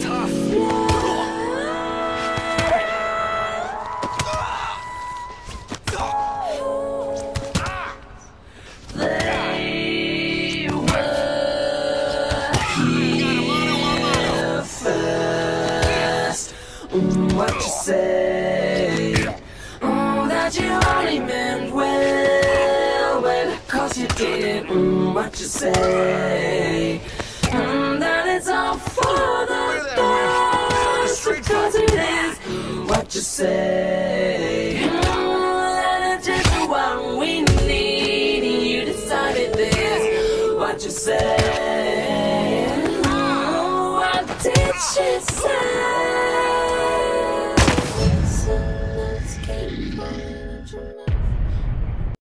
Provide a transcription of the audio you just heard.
tough. what you say. Mm, that you only meant well, you did. Mm, what you say. Is. What you say. Mm, that it's just what we need, you decided this. What you say. What did she say? Let's keep.